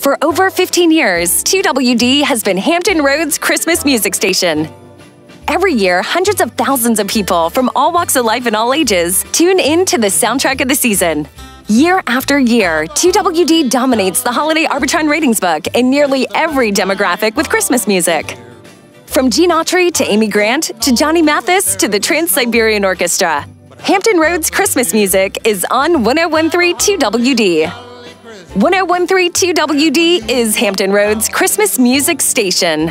For over 15 years, 2WD has been Hampton Roads Christmas music station. Every year, hundreds of thousands of people from all walks of life and all ages tune in to the soundtrack of the season. Year after year, 2WD dominates the holiday Arbitron ratings book in nearly every demographic with Christmas music. From Gene Autry to Amy Grant to Johnny Mathis to the Trans Siberian Orchestra, Hampton Roads Christmas music is on 1013 2WD. 1013 2WD is Hampton Roads Christmas music station.